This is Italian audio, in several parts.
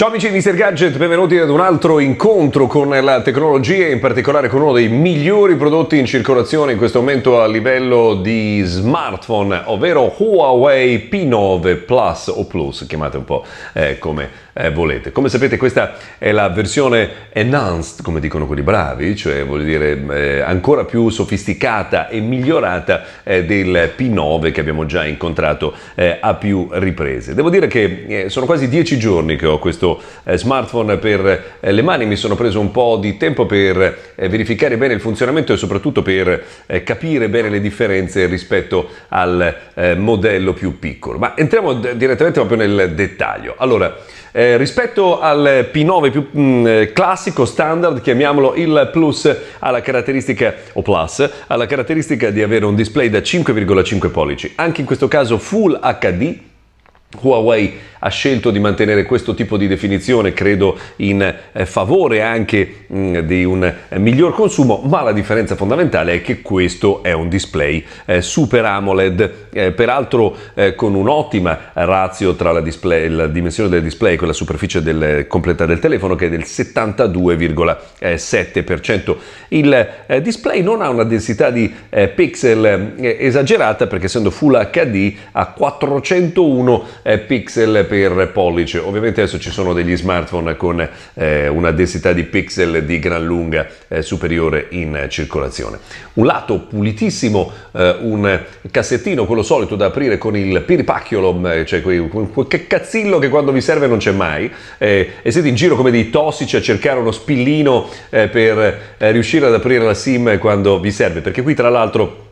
Ciao amici di Mr. Gadget, benvenuti ad un altro incontro con la tecnologia, in particolare con uno dei migliori prodotti in circolazione in questo momento a livello di smartphone, ovvero Huawei P9 Plus o Plus, chiamate un po' eh, come eh, volete. Come sapete questa è la versione enhanced, come dicono quelli bravi, cioè vuol dire eh, ancora più sofisticata e migliorata eh, del P9 che abbiamo già incontrato eh, a più riprese. Devo dire che eh, sono quasi dieci giorni che ho questo eh, smartphone per le mani, mi sono preso un po' di tempo per verificare bene il funzionamento e soprattutto per capire bene le differenze rispetto al modello più piccolo. Ma entriamo direttamente proprio nel dettaglio. Allora, eh, rispetto al P9 più mh, mm, classico, standard, chiamiamolo il Plus, ha la caratteristica, o Plus, ha la caratteristica di avere un display da 5,5 pollici, anche in questo caso Full HD, Huawei ha scelto di mantenere questo tipo di definizione, credo in eh, favore anche mm, di un eh, miglior consumo, ma la differenza fondamentale è che questo è un display eh, Super AMOLED, peraltro con un'ottima ratio tra la, display, la, dimensione del display e la superficie del, completa del telefono che è del 72,7%. Il display non ha una densità di pixel esagerata perché essendo Full HD ha 401 pixel per pollice. Ovviamente adesso ci sono degli smartphone con eh, una densità di pixel di gran lunga eh, superiore in circolazione. Un lato pulitissimo, eh, un cassettino, quello solito da aprire con il piripacchiolo, eh, cioè quel, quel cazzillo che quando vi serve non c'è mai, eh, e siete in giro come dei tossici a cercare uno spillino eh, per riuscire ad aprire la SIM quando vi serve, perché qui tra l'altro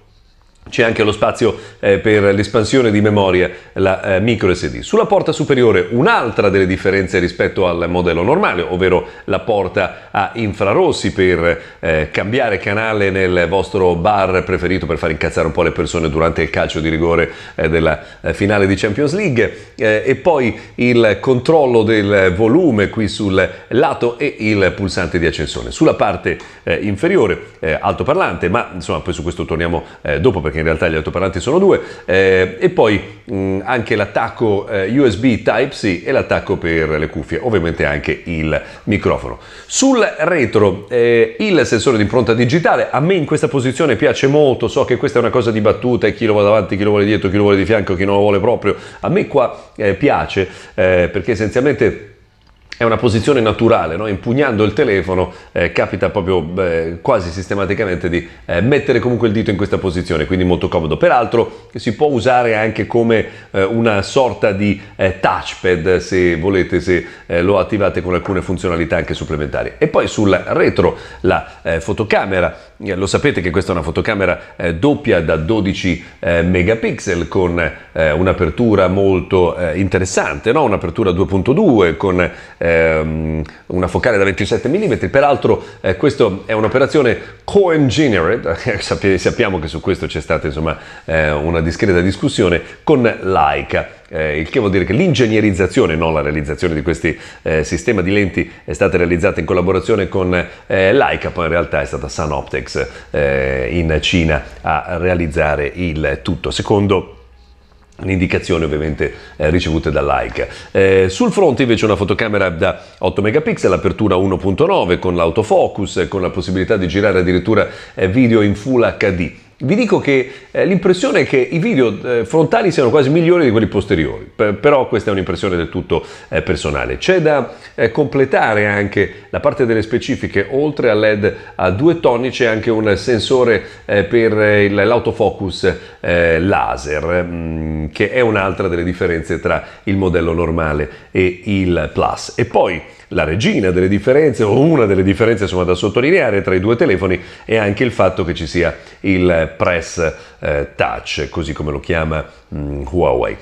c'è anche lo spazio eh, per l'espansione di memoria, la eh, micro SD. Sulla porta superiore un'altra delle differenze rispetto al modello normale, ovvero la porta a infrarossi per eh, cambiare canale nel vostro bar preferito per far incazzare un po' le persone durante il calcio di rigore eh, della eh, finale di Champions League eh, e poi il controllo del volume qui sul lato e il pulsante di accensione. Sulla parte inferiore altoparlante, ma insomma poi su questo torniamo dopo perché in realtà gli altoparlanti sono due, eh, e poi mh, anche l'attacco eh, USB Type-C e l'attacco per le cuffie, ovviamente anche il microfono. Sul retro eh, il sensore di impronta digitale, a me in questa posizione piace molto, so che questa è una cosa di battuta e chi lo vuole davanti, chi lo vuole dietro, chi lo vuole di fianco, chi non lo vuole proprio, a me qua eh, piace eh, perché essenzialmente è una posizione naturale, no? impugnando il telefono eh, capita proprio beh, quasi sistematicamente di eh, mettere comunque il dito in questa posizione, quindi molto comodo. Peraltro si può usare anche come eh, una sorta di eh, touchpad se volete, se eh, lo attivate con alcune funzionalità anche supplementari. E poi sul retro la eh, fotocamera, lo sapete che questa è una fotocamera doppia da 12 megapixel con un'apertura molto interessante, no? un'apertura 2.2 con ehm, una focale da 27 mm, peraltro eh, questa è un'operazione co-engineered, sappiamo che su questo c'è stata insomma eh, una discreta discussione con Leica. Eh, il che vuol dire che l'ingegnerizzazione, non la realizzazione di questi eh, sistemi di lenti, è stata realizzata in collaborazione con eh, Leica, poi in realtà è stata Sunoptics eh, in Cina a realizzare il tutto. Secondo l'indicazione ovviamente eh, ricevute da Leica. Eh, sul fronte invece una fotocamera da 8 megapixel, apertura 1.9 con l'autofocus, con la possibilità di girare addirittura eh, video in Full HD. Vi dico che eh, l'impressione è che i video eh, frontali siano quasi migliori di quelli posteriori, P- però questa è un'impressione del tutto eh, personale. C'è da completare anche la parte delle specifiche, oltre al LED a due toni c'è anche un sensore per l'autofocus laser, mm, che è un'altra delle differenze tra il modello normale e il Plus. E poi la regina delle differenze o una delle differenze insomma, da sottolineare tra i due telefoni è anche il fatto che ci sia il Press eh, Touch, così come lo chiama mh, mm, Huawei.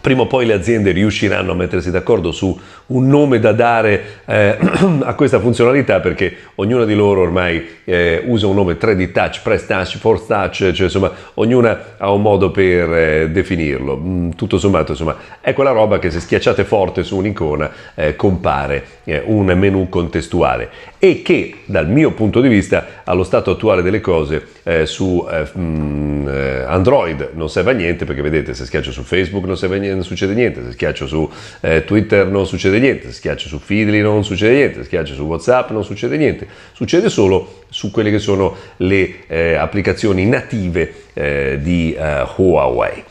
Prima o poi le aziende riusciranno a mettersi d'accordo su un nome da dare eh, a questa funzionalità perché ognuna di loro ormai eh, usa un nome 3D Touch, Press Touch, Force Touch, cioè insomma ognuna ha un modo per eh, definirlo. Mm, tutto sommato insomma è quella roba che se schiacciate forte su un'icona eh, compare eh, un menu contestuale e che dal mio punto di vista allo stato attuale delle cose eh, su mh, mm, Android non serve a niente perché vedete se schiaccio su Facebook non, niente, non succede niente, se schiaccio su eh, Twitter non succede niente, se schiaccio su Feedly non succede niente, se schiaccio su Whatsapp non succede niente, succede solo su quelle che sono le eh, applicazioni native eh, di eh, Huawei.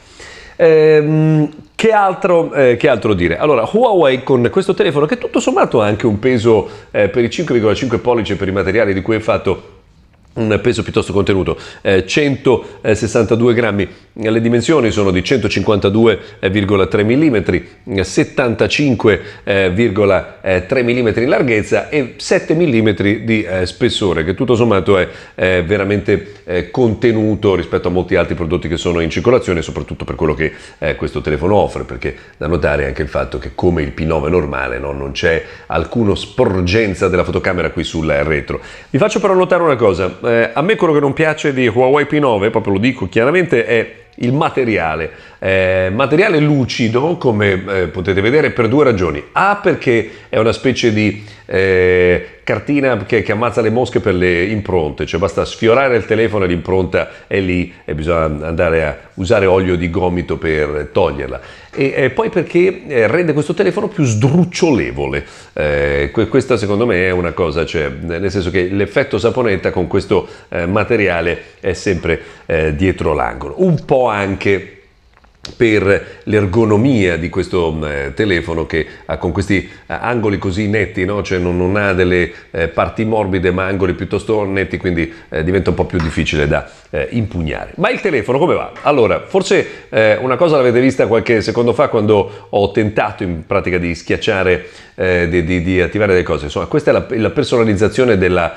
Ehm, che altro, eh, che altro, dire? Allora, Huawei con questo telefono che tutto sommato ha anche un peso eh, per i 5,5 pollici per i materiali di cui è fatto un peso piuttosto contenuto, eh, 162 grammi, le dimensioni sono di 152,3 mm, 75,3 mm in larghezza e 7 mm di eh, spessore, che tutto sommato è eh, veramente eh, contenuto rispetto a molti altri prodotti che sono in circolazione, soprattutto per quello che eh, questo telefono offre, perché da notare anche il fatto che come il P9 normale no, non c'è alcuna sporgenza della fotocamera qui sul retro. Vi faccio però notare una cosa, eh, a me quello che non piace di Huawei P9, proprio lo dico chiaramente, è il materiale. Eh, materiale lucido, come eh, potete vedere, per due ragioni. A, perché è una specie di eh, cartina che, che, ammazza le mosche per le impronte, cioè basta sfiorare il telefono e l'impronta è lì e bisogna andare a usare olio di gomito per toglierla. E eh, poi perché eh, rende questo telefono più sdrucciolevole. Eh, questa secondo me è una cosa, cioè, nel senso che l'effetto saponetta con questo eh, materiale è sempre eh, dietro l'angolo. Un po' anche per l'ergonomia di questo mm, eh, telefono che ha con questi eh, angoli così netti, no? cioè non, non, ha delle eh, parti morbide ma angoli piuttosto netti, quindi eh, diventa un po' più difficile da eh, impugnare. Ma il telefono come va? Allora, forse eh, una cosa l'avete vista qualche secondo fa quando ho tentato in pratica di schiacciare, di, di, di, attivare delle cose. Insomma, questa è la, la personalizzazione della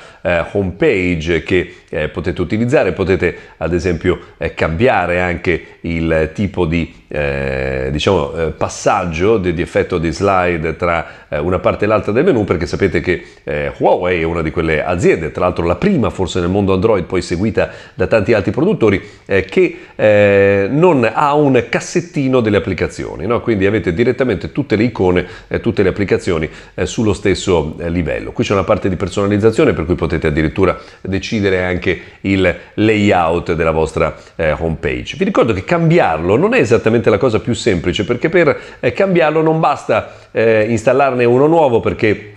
home page che potete utilizzare, potete ad esempio cambiare anche il tipo di eh, diciamo, eh, passaggio di, di, effetto di slide tra eh, una parte e l'altra del menu perché sapete che eh, Huawei è una di quelle aziende, tra l'altro la prima forse nel mondo Android, poi seguita da tanti altri produttori, eh, che eh, non ha un cassettino delle applicazioni, no? quindi avete direttamente tutte le icone, tutte le applicazioni sullo stesso livello. Qui c'è una parte di personalizzazione per cui potete addirittura decidere anche il layout della vostra home page. Vi ricordo che cambiarlo non è esattamente la cosa più semplice perché per eh, cambiarlo non basta eh, installarne uno nuovo perché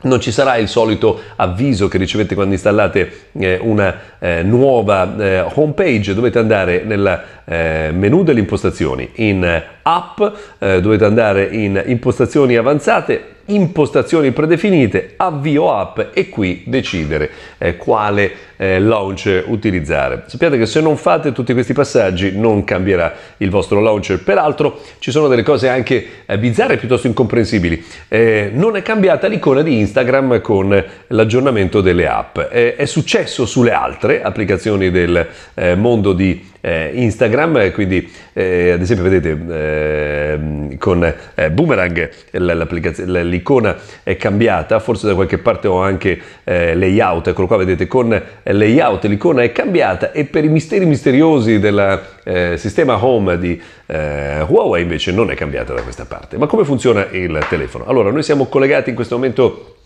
non ci sarà il solito avviso che ricevete quando installate eh, una eh, nuova eh, home page, dovete andare nel eh, menu delle impostazioni in app, eh, dovete andare in impostazioni avanzate, impostazioni predefinite, avvio app e qui decidere eh, quale eh, launcher utilizzare. Sappiate che se non fate tutti questi passaggi non cambierà il vostro launcher. Peraltro ci sono delle cose anche eh, bizzarre piuttosto incomprensibili. Eh, non è cambiata l'icona di Instagram con l'aggiornamento delle app. Eh, è successo sulle altre applicazioni del eh, mondo di eh, Instagram, quindi eh, ad esempio vedete eh, con eh, Boomerang l'icona è cambiata, forse da qualche parte ho anche eh, layout, eccolo qua vedete con layout l'icona è cambiata e per i misteri misteriosi del eh, sistema home di Huawei invece non è cambiata da questa parte. Ma come funziona il telefono? Allora noi siamo collegati in questo momento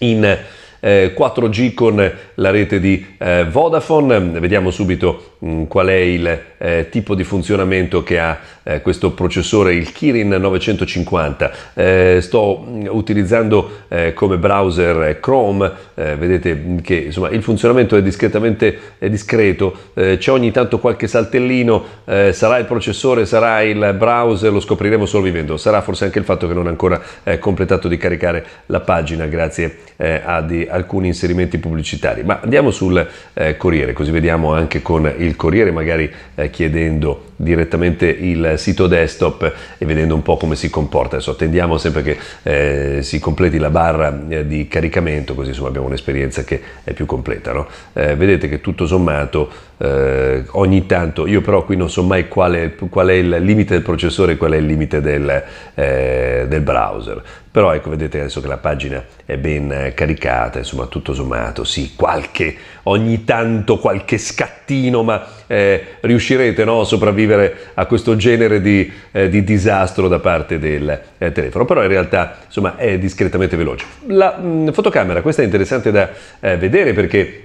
in eh, 4G con la rete di eh, Vodafone. Vediamo subito mh, mm, qual è il eh, tipo di funzionamento che ha eh, questo processore, il Kirin 950. Eh, sto mh, mm, utilizzando eh, come browser Chrome, vedete che insomma, il funzionamento è discretamente è discreto, c'è ogni tanto qualche saltellino, sarà il processore, sarà il browser, lo scopriremo solo vivendo. Sarà forse anche il fatto che non è ancora completato di caricare la pagina grazie a di alcuni inserimenti pubblicitari. Ma andiamo sul eh, Corriere, così vediamo anche con il Corriere, magari eh, chiedendo direttamente il sito desktop e vedendo un po' come si comporta. Adesso attendiamo sempre che eh, si completi la barra eh, di caricamento, così insomma abbiamo un'esperienza che è più completa. No? Eh, vedete che tutto sommato eh, ogni tanto, io però qui non so mai qual è, qual è il limite del processore e qual è il limite del, del browser però ecco vedete adesso che la pagina è ben caricata insomma tutto sommato sì qualche ogni tanto qualche scattino ma eh, riuscirete no, a sopravvivere a questo genere di, eh, di disastro da parte del eh, telefono. Però in realtà insomma è discretamente veloce. La mh, fotocamera questa è interessante da eh, vedere perché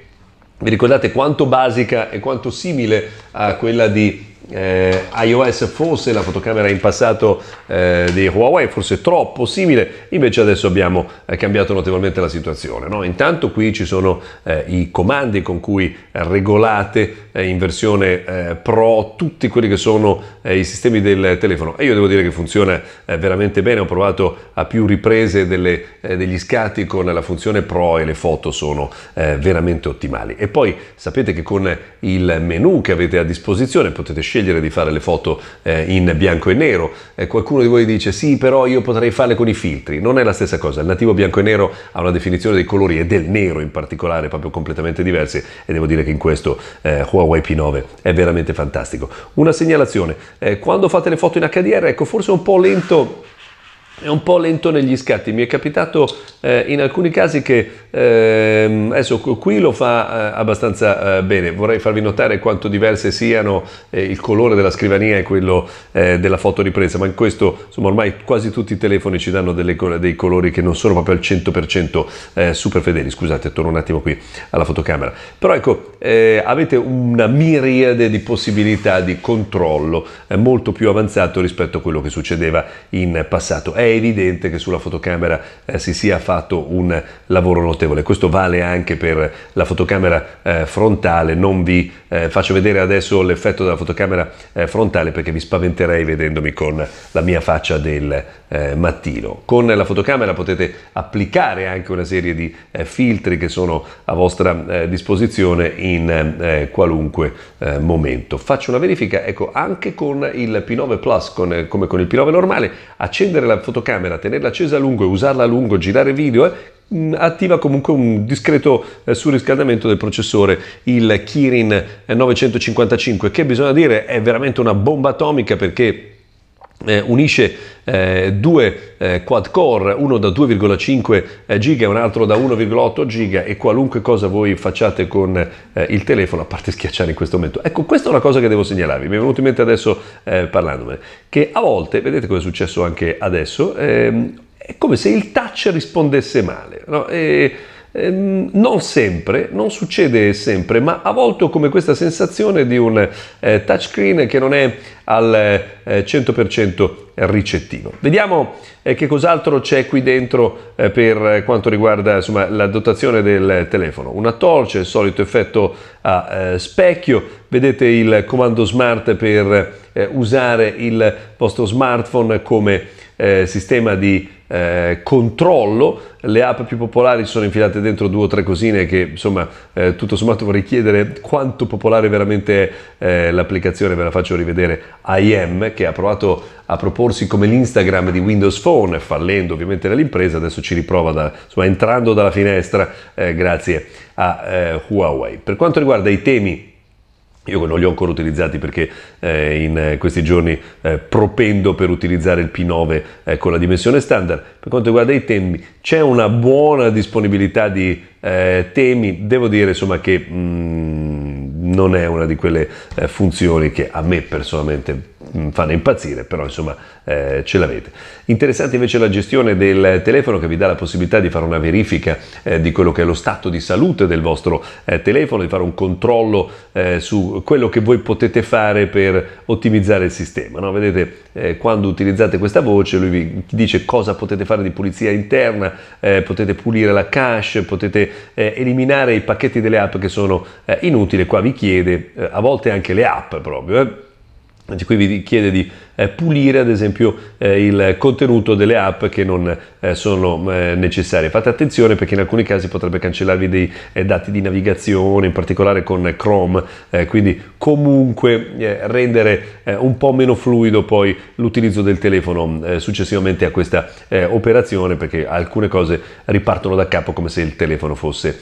Vi ricordate quanto basica e quanto simile a quella di eh, iOS fosse la fotocamera in passato eh, di Huawei, forse troppo simile, invece adesso abbiamo eh, cambiato notevolmente la situazione. No? Intanto qui ci sono eh, i comandi con cui regolate eh, in versione eh, Pro tutti quelli che sono i sistemi del telefono e io devo dire che funziona veramente bene, ho provato a più riprese delle, degli scatti con la funzione Pro e le foto sono veramente ottimali. E poi sapete che con il menu che avete a disposizione potete scegliere scegliere di fare le foto eh, in bianco e nero. Eh, qualcuno di voi dice sì, però io potrei farle con i filtri. Non è la stessa cosa. Il nativo bianco e nero ha una definizione dei colori e del nero in particolare proprio completamente diverse e devo dire che in questo eh, Huawei P9 è veramente fantastico. Una segnalazione, eh, quando fate le foto in HDR, ecco forse un po' lento è un po' lento negli scatti. Mi è capitato eh, in alcuni casi che eh, adesso qui lo fa eh, abbastanza eh, bene. Vorrei farvi notare quanto diverse siano eh, il colore della scrivania e quello eh, della foto ripresa, ma in questo insomma ormai quasi tutti i telefoni ci danno delle, dei colori che non sono proprio al 100% super fedeli. Scusate, torno un attimo qui alla fotocamera. Però ecco, avete una miriade di possibilità di controllo molto più avanzato rispetto a quello che succedeva in passato. È evidente che sulla fotocamera eh, si sia fatto un lavoro notevole. Questo vale anche per la fotocamera eh, frontale. Non vi eh, faccio vedere adesso l'effetto della fotocamera eh, frontale perché vi spaventerei vedendomi con la mia faccia del eh, mattino. Con la fotocamera potete applicare anche una serie di eh, filtri che sono a vostra disposizione in qualunque momento. Faccio una verifica, ecco, anche con il P9 Plus, con, come con il P9 normale, accendere la fotocamera fotocamera, tenerla accesa a lungo e usarla a lungo, girare video, eh, attiva comunque un discreto eh, surriscaldamento del processore, il Kirin 955, che bisogna dire è veramente una bomba atomica perché eh, unisce eh, due eh, quad core, uno da 2,5 eh, giga e un altro da 1,8 giga e qualunque cosa voi facciate con eh, il telefono, a parte schiacciare in questo momento. Ecco, questa è una cosa che devo segnalarvi, mi è venuto in mente adesso eh, parlandomene, che a volte, vedete cosa è successo anche adesso, ehm, è come se il touch rispondesse male. No? E, Ehm, non sempre, non succede sempre, ma a volte ho come questa sensazione di un eh, touchscreen che non è al eh, 100% ricettivo. Vediamo eh, che cos'altro c'è qui dentro eh, per quanto riguarda insomma, la dotazione del telefono. Una torcia, il solito effetto a eh, specchio, vedete il comando smart per eh, usare il vostro smartphone come sistema di eh, controllo, le app più popolari sono infilate dentro due o tre cosine che insomma eh, tutto sommato vorrei chiedere quanto popolare veramente è eh, l'applicazione, ve la faccio rivedere. IM che ha provato a proporsi come l'Instagram di Windows Phone, fallendo ovviamente nell'impresa, adesso ci riprova da, insomma, entrando dalla finestra eh, grazie a eh, Huawei. Per quanto riguarda i temi io non li ho ancora utilizzati perché eh, in questi giorni eh, propendo per utilizzare il P9 eh, con la dimensione standard. Per quanto riguarda i temi, c'è una buona disponibilità di eh, temi. Devo dire insomma che mh, mm, non è una di quelle eh, funzioni che a me personalmente fanno impazzire, però insomma eh, ce l'avete. Interessante invece la gestione del telefono che vi dà la possibilità di fare una verifica eh, di quello che è lo stato di salute del vostro eh, telefono, di fare un controllo eh, su quello che voi potete fare per ottimizzare il sistema. No? Vedete, eh, quando utilizzate questa voce lui vi dice cosa potete fare di pulizia interna, eh, potete pulire la cache, potete eliminare i pacchetti delle app che sono inutili, qua vi chiede a volte anche le app proprio qui vi chiede di pulire ad esempio eh, il contenuto delle app che non eh, sono eh, necessarie. Fate attenzione perché in alcuni casi potrebbe cancellarvi dei eh, dati di navigazione, in particolare con Chrome, eh, quindi comunque rendere un po' meno fluido poi l'utilizzo del telefono successivamente a questa operazione perché alcune cose ripartono da capo come se il telefono fosse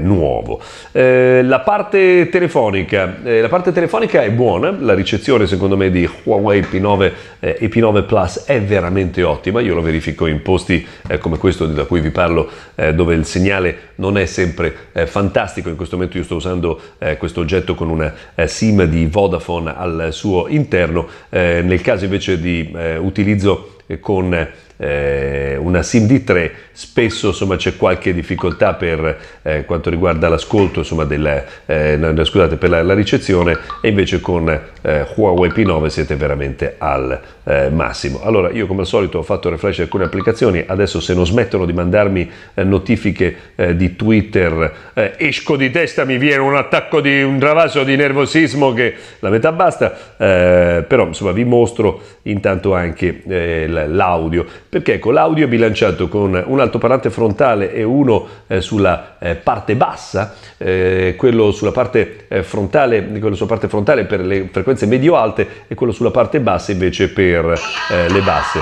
nuovo. la parte telefonica, la parte telefonica è buona, la ricezione secondo me di Huawei P9 eh, e P9 Plus è veramente ottima, io lo verifico in posti eh, come questo da cui vi parlo eh, dove il segnale non è sempre eh, fantastico, in questo momento io sto usando eh, questo oggetto con una eh, SIM di Vodafone al suo interno, nel caso invece di utilizzo con eh, una SIM D3 spesso insomma, c'è qualche difficoltà per eh, quanto riguarda l'ascolto insomma, del, eh, no, scusate, per la, la, ricezione e invece con eh, Huawei P9 siete veramente al eh, massimo. Allora io come al solito ho fatto refresh alcune applicazioni, adesso se non smettono di mandarmi eh, notifiche di Twitter esco di testa, mi viene un attacco di un travaso di nervosismo che la metà basta, però insomma vi mostro intanto anche l'audio, perché ecco l'audio è bilanciato con un altoparlante frontale e uno eh, sulla eh, parte bassa, eh, quello sulla parte eh, frontale, quello sulla parte frontale per le frequenze medio-alte e quello sulla parte bassa invece per eh, le basse.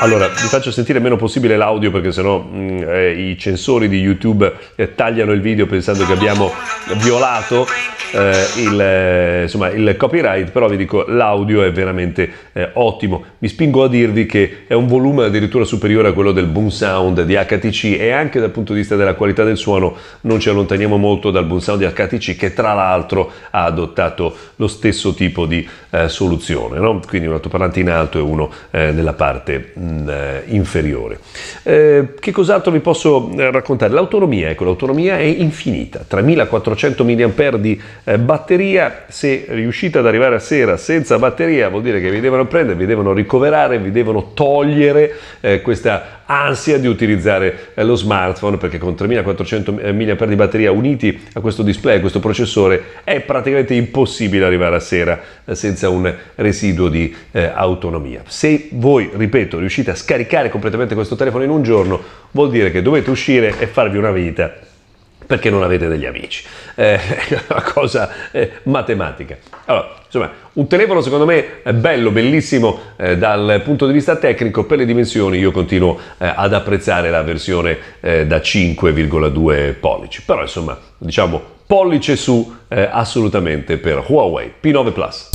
Allora, vi faccio sentire il meno possibile l'audio perché sennò mh, mm, eh, i censori di YouTube eh, tagliano il video pensando che abbiamo violato eh, il, eh, insomma, il, copyright, però vi dico l'audio è veramente eh, ottimo. Mi spingo a dirvi che è un volume addirittura superiore a quello del Boom Sound di HTC e anche dal punto di vista della qualità del suono non ci allontaniamo molto dal Boom Sound di HTC che tra l'altro ha adottato lo stesso tipo di eh, soluzione, no? quindi un altoparlante in alto e uno eh, nella parte mh, mm, eh, inferiore. che cos'altro vi posso raccontare? L'autonomia, ecco, l'autonomia è infinita, 3400 mAh di eh, batteria, se riuscite ad arrivare a sera senza batteria vuol dire che vi devono prendere, vi devono ricoverare, vi devono togliere eh, questa ansia di utilizzare eh, lo smartphone perché con 3400 mAh di batteria uniti a questo display, a questo processore è praticamente impossibile arrivare a sera eh, senza un residuo di eh, autonomia. Se voi, ripeto, riuscite a scaricare completamente questo telefono in un giorno vuol dire che dovete uscire e farvi una vita perché non avete degli amici. Eh, è una cosa eh, matematica. Allora, insomma, un telefono secondo me è bello, bellissimo eh, dal punto di vista tecnico, per le dimensioni io continuo eh, ad apprezzare la versione eh, da 5,2 pollici, però insomma, diciamo pollice su eh, assolutamente per Huawei P9 Plus.